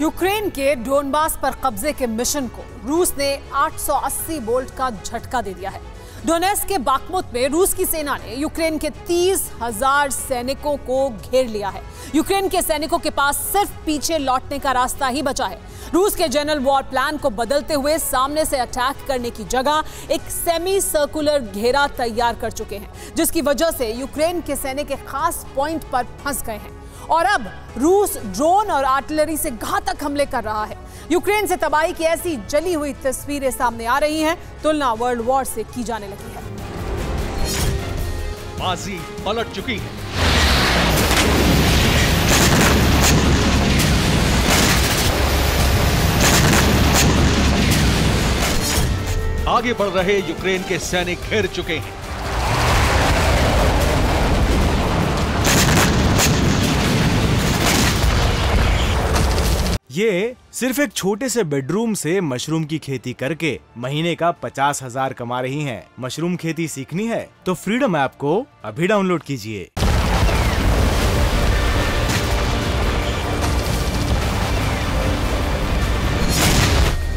Ukraine के Donbas पर कब्जे के मिशन को रूस ने 880 बोल्ट का झटका दे दिया है। डोनेस के बाकमुत में रूस की सेना ने यूक्रेन के तीस हज़ार सैनिकों को घेर लिया है। यूक्रेन के सैनिकों के पास सिर्फ़ पीछे लौटने का रास्ता ही बचा है। रूस के जनरल वॉर प्लान को बदलते हुए सामने से अटैक करने की जगह एक सेमी सर्कुलर घेरा तैयार कर चुके हैं, जिसकी वजह से यूक्रेन के सैनिक एक खास पॉइंट पर फंस गए हैं। और अब रूस ड्रोन और आर्टिलरी से घातक हमले कर रहा है। यूक्रेन से तबाही की ऐसी जली हुई तस्वीरें सामने आ रही हैं। तुलना वर्ल्ड वॉर से की जाने लगी है। बाजी पलट चुकी है। आगे बढ़ रहे यूक्रेन के सैनिक घिर चुके हैं। ये सिर्फ़ एक छोटे से बेडरूम से मशरूम की खेती करके महीने का पचास हज़ार कमा रही हैं। मशरूम खेती सीखनी है? तो फ्रीडम ऐप को अभी डाउनलोड कीजिए।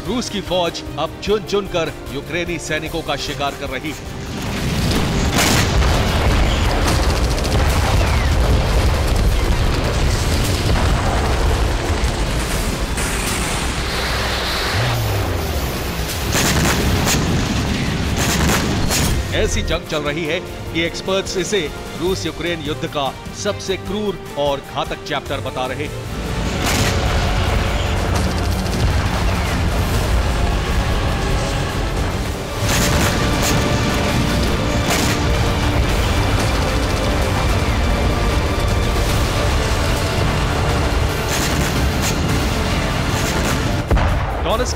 रूस की फौज अब चुन चुन कर यूक्रेनी सैनिकों का शिकार कर रही है। ऐसी जंग चल रही है कि एक्सपर्ट्स इसे रूस यूक्रेन युद्ध का सबसे क्रूर और घातक चैप्टर बता रहे हैं।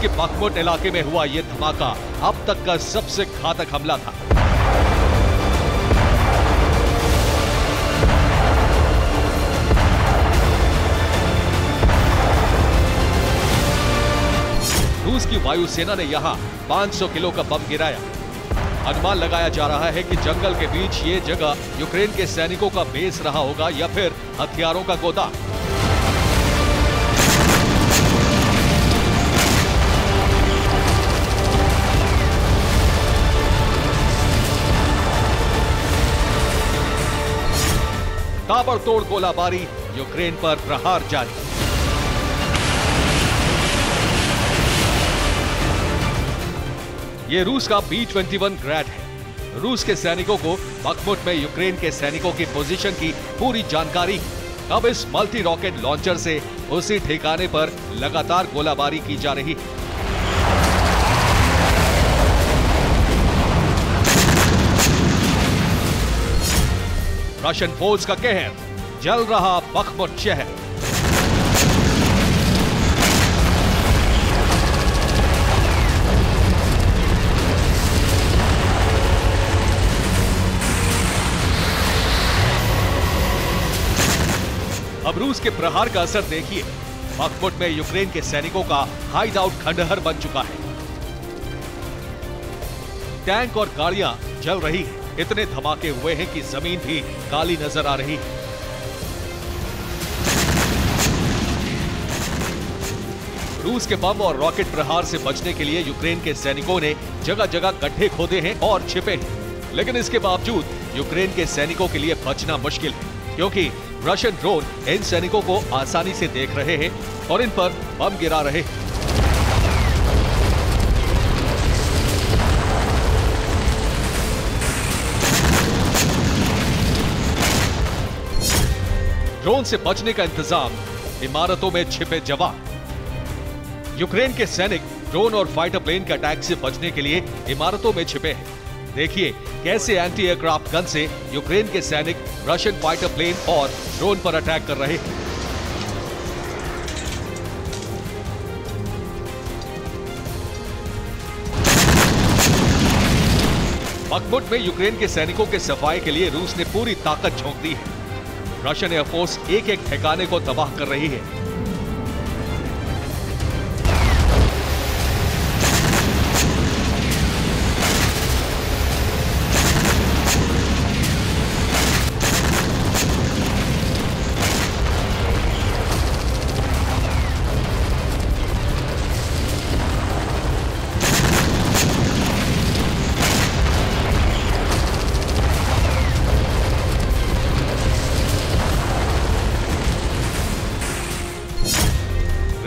के बखमुट इलाके में हुआ यह धमाका अब तक का सबसे घातक हमला था। वायुसेना ने यहाँ 500 किलो का बम गिराया। अनुमान लगाया जा रहा है कि जंगल के बीच ये जगह यूक्रेन के सैनिकों का बेस रहा होगा या फिर हथियारों का गोदाम ताबड़तोड़ गोलाबारी यूक्रेन पर प्रहार जारी। ये रूस का बी ट्वेंटी वन ग्रैड है। रूस के सैनिकों को बखमुट में यूक्रेन के सैनिकों की पोजीशन की पूरी जानकारी अब इस मल्टी रॉकेट लॉन्चर से उसी ठिकाने पर लगातार गोलाबारी की जा रही है। रशियन फौज का कहर, जल रहा बखमुट शहर। अब रूस के प्रहार का असर देखिए। बखमुट में यूक्रेन के सैनिकों का हाइड आउट खंडहर बन चुका है। टैंक और गाड़ियाँ जल रही हैं। इतने धमाके हुए हैं कि ज़मीन भी काली नज़र आ रही है। रूस के बम और रॉकेट प्रहार से बचने के लिए यूक्रेन के सैनिकों ने जगह जगह गड्ढे खोदे हैं और छिपे हैं। लेकिन इसके बावजूद यूक्रेन के सैनिकों के लिए बचना मुश्किल है, क्योंकि रशियन ड्रोन इन सैनिकों को आसानी से देख रहे हैं और इन पर बम गिरा रहे हैं। ड्रोन से बचने का इंतज़ाम, इमारतों में छिपे जवान। यूक्रेन के सैनिक ड्रोन और फाइटर प्लेन के अटैक से बचने के लिए इमारतों में छिपे हैं। देखिए कैसे एंटी एयरक्राफ्ट गन से यूक्रेन के सैनिक रशियन फाइटर प्लेन और ड्रोन पर अटैक कर रहे हैं। बखमुट में यूक्रेन के सैनिकों के सफ़ाई के लिए रूस ने पूरी ताकत झोंक दी है। रशियन एयरफोर्स एक एक ठिकाने को तबाह कर रही है।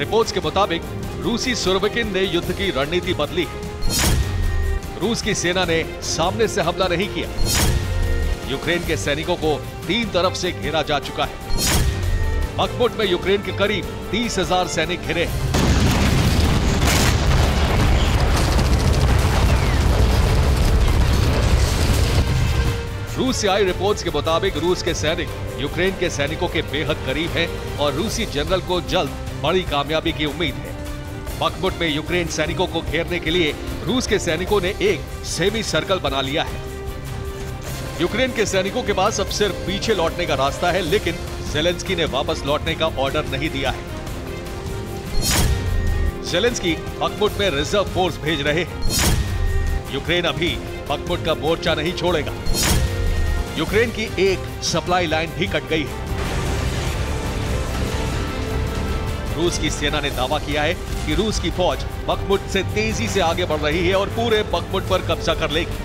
रिपोर्ट्स के मुताबिक, रूसी सुरविकिन ने युद्ध की रणनीति बदली। रूस की सेना ने सामने से हमला नहीं किया। यूक्रेन के सैनिकों को तीन तरफ़ से घेरा जा चुका है। बखमुट में यूक्रेन के करीब तीस हज़ार सैनिक घिरे हैं। रूस से आई रिपोर्ट्स के मुताबिक, रूस के सैनिक यूक्रेन के सैनिकों के बेहद करीब हैं और रूसी जनरल को जल्द बड़ी कामयाबी की उम्मीद है। बखमुट में यूक्रेन सैनिकों को घेरने के लिए रूस के सैनिकों ने एक सेमी सर्कल बना लिया है। यूक्रेन के सैनिकों के पास अब सिर्फ़ पीछे लौटने का रास्ता है, लेकिन जेलेंस्की ने वापस लौटने का ऑर्डर नहीं दिया है। जेलेंस्की बखमुट में रिज़र्व फोर्स भेज रहे हैं। यूक्रेन अभी बखमुट का मोर्चा नहीं छोड़ेगा। यूक्रेन की एक सप्लाई लाइन भी कट गई है। रूस की सेना ने दावा किया है कि रूस की फौज बखमुट से तेज़ी से आगे बढ़ रही है और पूरे बखमुट पर कब्जा कर लेगी।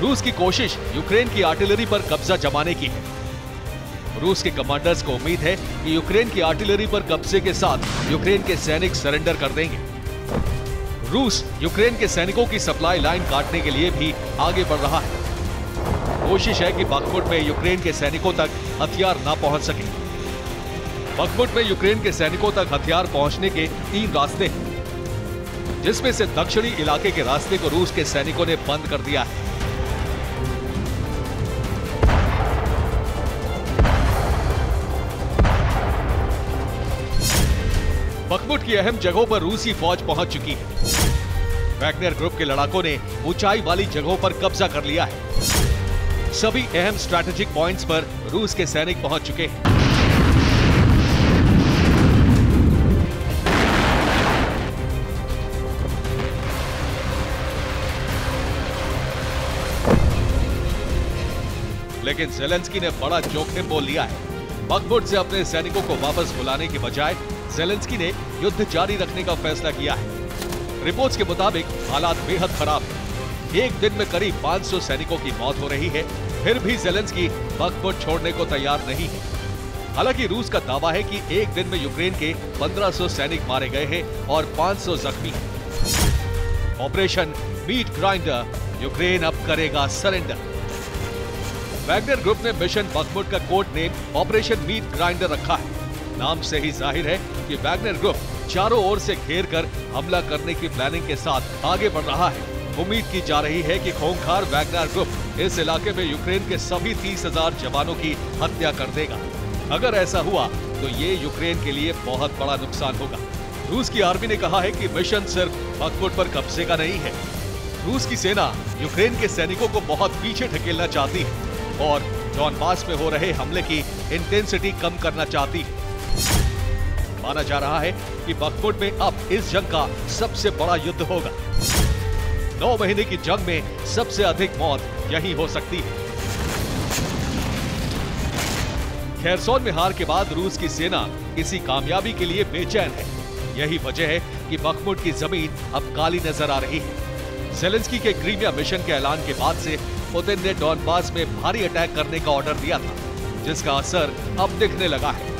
रूस की कोशिश यूक्रेन की आर्टिलरी पर कब्जा जमाने की है। रूस के कमांडर्स को उम्मीद है कि यूक्रेन की आर्टिलरी पर कब्जे के साथ यूक्रेन के सैनिक सरेंडर कर देंगे। रूस यूक्रेन के सैनिकों की सप्लाई लाइन काटने के लिए भी आगे बढ़ रहा है। कोशिश है कि बखमुट में यूक्रेन के सैनिकों तक हथियार ना पहुँच सके। बखमुट में यूक्रेन के सैनिकों तक हथियार पहुँचने के तीन रास्ते हैं, जिसमें से दक्षिणी इलाके के रास्ते को रूस के सैनिकों ने बंद कर दिया है। बखमुट की अहम जगहों पर रूसी फौज पहुँच चुकी है। वैगनर ग्रुप के लड़ाकों ने ऊंचाई वाली जगहों पर कब्जा कर लिया है। सभी अहम स्ट्रैटेजिक पॉइंट्स पर रूस के सैनिक पहुँच चुके हैं। लेकिन जेलेंस्की ने बड़ा जोखिम बोल लिया है। बखमुट से अपने सैनिकों को वापस बुलाने के बजाय जेलेंस्की ने युद्ध जारी रखने का फैसला किया है। रिपोर्ट्स के मुताबिक हालात बेहद खराब है। एक दिन में करीब 500 सैनिकों की मौत हो रही है। फिर भी जेलेंस्की बखमुट छोड़ने को तैयार नहीं है। हालाँकि रूस का दावा है कि एक दिन में यूक्रेन के 1500 सैनिक मारे गए हैं और 500 जख्मी हैं। ऑपरेशन मीट ग्राइंडर, यूक्रेन अब करेगा सरेंडर वैगनर ग्रुप ने मिशन बखमुट का code name operation meat grinder रखा है। नाम से ही ज़ाहिर है कि वैगनर ग्रुप चारों ओर से घेर कर हमला करने की प्लानिंग के साथ आगे बढ़ रहा है। उम्मीद की जा रही है कि खोंखार वैगनर ग्रुप इस इलाके में यूक्रेन के सभी तीस हज़ार जवानों की हत्या कर देगा। अगर ऐसा हुआ तो ये यूक्रेन के लिए बहुत बड़ा नुकसान होगा। रूस की आर्मी ने कहा है कि मिशन सिर्फ़ बखमुट पर कब्जे का नहीं है। रूस की सेना यूक्रेन के सैनिकों को बहुत पीछे ढकेलना चाहती है और डॉनबास में हो रहे हमले की इंटेंसिटी कम करना चाहती है। माना जा रहा है कि बखमुट में अब इस जंग का सबसे बड़ा युद्ध होगा। नौ महीने की जंग में सबसे अधिक मौत यही हो सकती है। खैरसौन में हार के बाद रूस की सेना इसी कामयाबी के लिए बेचैन है। यही वजह है कि बखमुट की ज़मीन अब काली नज़र आ रही है। जेलेंस्की के क्रीमिया मिशन के ऐलान के बाद से पुतिन ने डॉनबास में भारी अटैक करने का ऑर्डर दिया था, जिसका असर अब दिखने लगा है।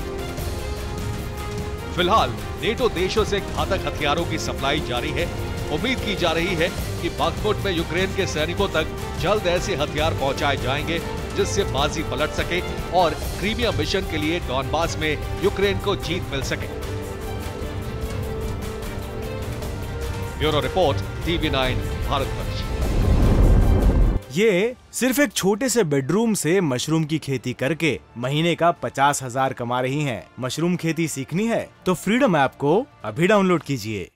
फ़िलहाल, नेटो देशों से घातक हथियारों की सप्लाई जारी है उम्मीद की जा रही है कि बागमुट में यूक्रेन के सैनिकों तक जल्द ऐसे हथियार पहुँचाए जाएँगे, जिससे बाजी पलट सके और क्रीमिया मिशन के लिए डॉनबास में यूक्रेन को जीत मिल सके। Bureau report, TV nine Bharatvarsh ये सिर्फ़ एक छोटे से बेडरूम से मशरूम की खेती करके महीने का पचास हज़ार कमा रही हैं। मशरूम खेती सीखनी है? तो फ्रीडम ऐप को अभी डाउनलोड कीजिए।